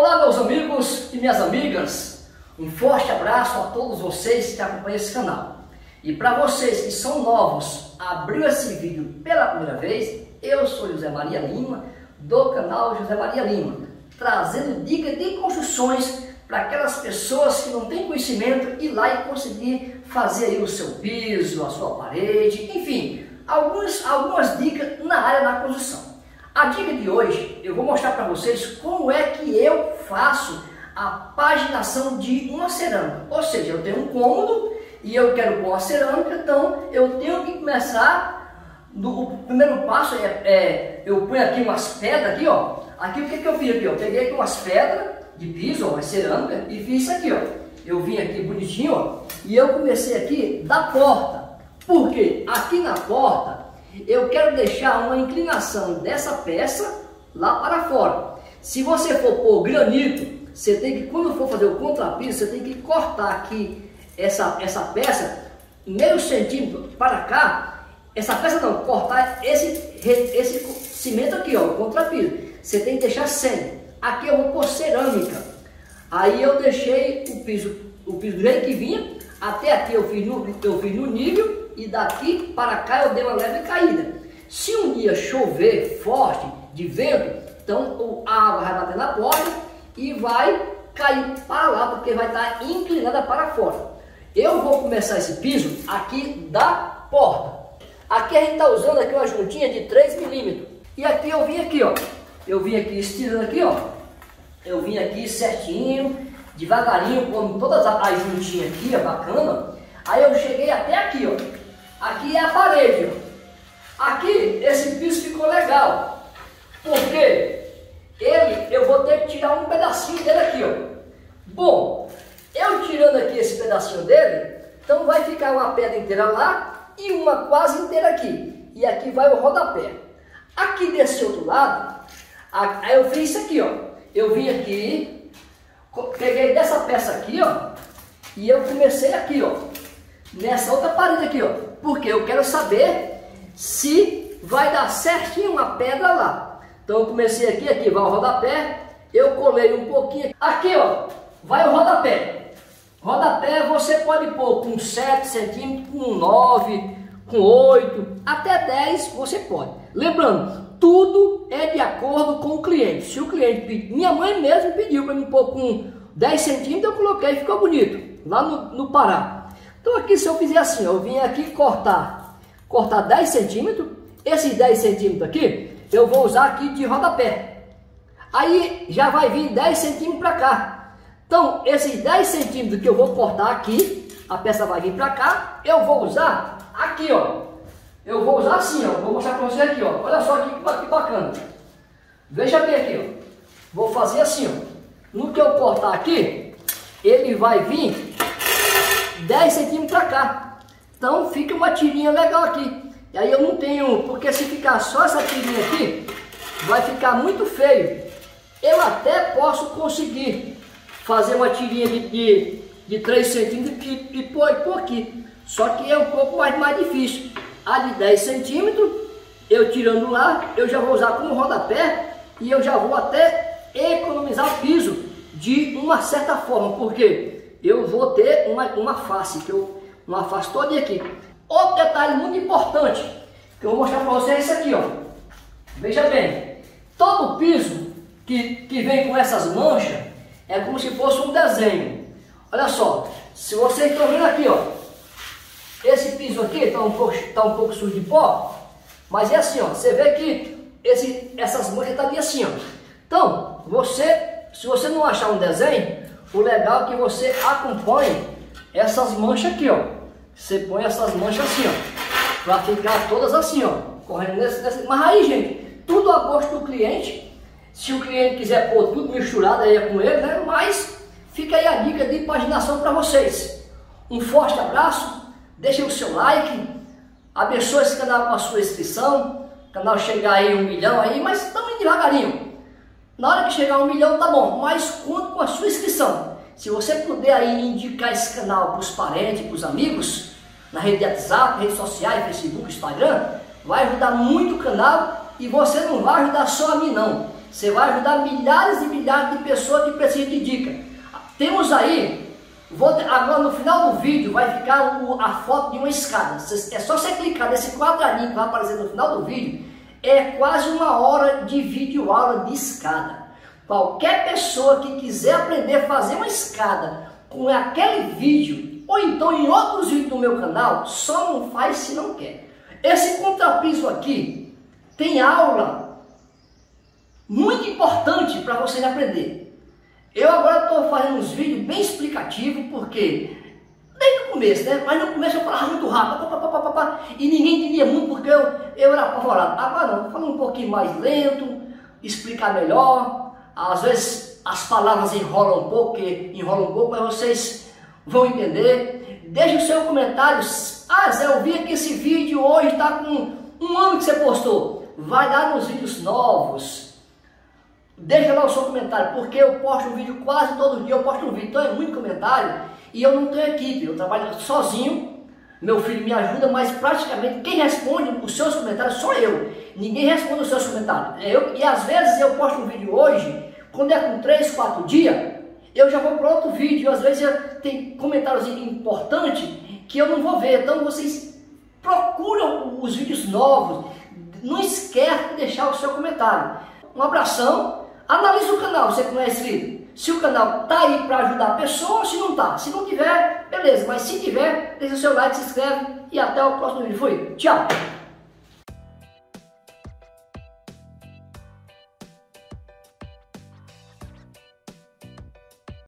Olá, meus amigos e minhas amigas. Um forte abraço a todos vocês que acompanham esse canal. E para vocês que são novos, abriu esse vídeo pela primeira vez, eu sou José Maria Lima, do canal José Maria Lima, trazendo dicas de construções para aquelas pessoas que não têm conhecimento ir lá e conseguir fazer o seu piso, a sua parede, enfim, algumas, algumas dicas na área da construção. A dica de hoje eu vou mostrar para vocês como é que eu faço a paginação de uma cerâmica. Ou seja, eu tenho um cômodo e eu quero pôr uma cerâmica, então eu tenho que começar. Do, o primeiro passo é, é, eu ponho aqui umas pedras aqui, ó. Aqui o que, que eu fiz aqui? Eu peguei aqui umas pedras de piso, ó, cerâmica, e fiz isso aqui, ó. Eu vim aqui bonitinho, ó, e eu comecei aqui da porta. Porque aqui na porta eu quero deixar uma inclinação dessa peça lá para fora. Se você for pôr granito, você tem que, quando for fazer o contrapiso, você tem que cortar aqui essa, essa peça meio centímetro para cá. Essa peça não, cortar esse, esse cimento aqui, ó, o contrapiso. Você tem que deixar sem. Aqui eu vou pôr cerâmica. Aí eu deixei o piso, o piso do jeito que vinha, até aqui eu fiz no, eu fiz no nível e daqui para cá eu dei uma leve caída. Se um dia chover forte, de vento, então a água vai bater na porta e vai cair para lá, porque vai estar inclinada para fora. Eu vou começar esse piso aqui da porta. Aqui a gente está usando aqui uma juntinha de 3 milímetros. E aqui eu vim aqui, ó. Eu vim aqui estirando aqui, ó. Eu vim aqui certinho, devagarinho, pondo todas as juntinhas aqui, ó, bacana. Aí eu cheguei até aqui, ó. Aqui é a parede. Ó. Aqui, esse piso ficou legal. Porque ele, eu vou ter que tirar um pedacinho dele aqui, ó. Bom, eu tirando aqui esse pedacinho dele, então vai ficar uma pedra inteira lá e uma quase inteira aqui. E aqui vai o rodapé. Aqui desse outro lado, aí eu fiz isso aqui, ó. Eu vim aqui, peguei dessa peça aqui, ó, e eu comecei aqui, ó, nessa outra parede aqui, ó porque eu quero saber se vai dar certinho uma pedra lá. Então eu comecei aqui, aqui vai o rodapé, eu colei um pouquinho. Aqui ó, vai o rodapé. Rodapé você pode pôr com 7 centímetros, com 9, com 8, até 10 você pode. Lembrando, tudo é de acordo com o cliente. Se o cliente pedir, minha mãe mesmo pediu para me pôr com 10 centímetros, eu coloquei, ficou bonito, lá no, no Pará. Então aqui se eu fizer assim, eu vim aqui cortar, cortar 10 centímetros, esses 10 centímetros aqui, eu vou usar aqui de rodapé. Aí já vai vir 10 centímetros para cá. Então esses 10 centímetros que eu vou cortar aqui, a peça vai vir para cá, eu vou usar aqui ó. Eu vou usar assim ó, vou mostrar para você aqui ó. Olha só que, que bacana. Veja bem aqui ó. Vou fazer assim ó. No que eu cortar aqui, ele vai vir 10 centímetros para cá. Então fica uma tirinha legal aqui. E aí eu não tenho, porque se ficar só essa tirinha aqui, vai ficar muito feio. Eu até posso conseguir fazer uma tirinha de, de, de 3 centímetros e, e, pôr, aqui. Só que é um pouco mais, mais difícil. A de 10 centímetros, eu tirando lá, eu já vou usar como rodapé e eu já vou até economizar o piso de uma certa forma. Por quê? Eu vou ter uma, uma face, que eu, uma face toda aqui. Outro detalhe muito importante, que eu vou mostrar para vocês é isso aqui, ó. Veja bem, todo piso que, que vem com essas manchas é como se fosse um desenho. Olha só, se vocês estão vendo aqui, ó, esse piso aqui está um, pouco, tá um pouco sujo de pó, mas é assim, ó, você vê que esse, essas manchas estão tá assim, ó. Então, você, se você não achar um desenho, o legal é que você acompanhe essas manchas aqui, ó. Você põe essas manchas assim, ó. Pra ficar todas assim, ó. Correndo nesse, nesse... Mas aí, gente, tudo a gosto do cliente. Se o cliente quiser pôr tudo misturado aí é com ele, né? Mas fica aí a dica de paginação para vocês. Um forte abraço, deixem o seu like, abençoe esse canal com a sua inscrição. O canal chegar aí um milhão aí, mas estamos devagarinho. Na hora que chegar a um milhão, tá bom, mas conto com a sua inscrição. Se você puder aí indicar esse canal para os parentes, para os amigos, na rede de WhatsApp, redes sociais, Facebook, Instagram, vai ajudar muito o canal e você não vai ajudar só a mim não. Você vai ajudar milhares e milhares de pessoas que precisam de dica. Temos aí, vou, agora no final do vídeo vai ficar o, a foto de uma escada. É só você clicar nesse quadradinho que vai aparecer no final do vídeo. É quase uma hora de vídeo aula de escada. Qualquer pessoa que quiser aprender a fazer uma escada com aquele vídeo, ou então em outros vídeos do meu canal, só não faz se não quer. Esse contrapiso aqui tem aula muito importante para vocês aprender. Eu agora estou fazendo uns vídeos bem explicativos, porque desde o começo, né? Mas no começo eu falava muito rápido, pá, pá, pá, pá, e ninguém entendia muito porque eu, eu era apavorado. Agora não, estou falando um pouquinho mais lento, explicar melhor. Às vezes as palavras enrolam um pouco, enrolam um pouco, mas vocês vão entender. Deixe o seu comentário. Ah, Zé, eu vi que esse vídeo hoje está com um ano que você postou. Vai dar nos vídeos novos Deixa lá o seu comentário, porque eu posto um vídeo quase todo dia, eu posto um vídeo, então é muito comentário e eu não tenho equipe, eu trabalho sozinho, meu filho me ajuda, mas praticamente quem responde os seus comentários sou eu. Ninguém responde os seus comentários. É eu, e às vezes eu posto um vídeo hoje, quando é com 3, 4 dias, eu já vou para outro vídeo, às vezes tem comentários importantes que eu não vou ver. Então vocês procuram os vídeos novos, não esquece de deixar o seu comentário. Um abração Analise o canal, você conhece se o canal tá aí para ajudar a pessoa, se não tá. Se não tiver, beleza. Mas se tiver, deixa o seu like, se inscreve e até o próximo vídeo. Fui. Tchau.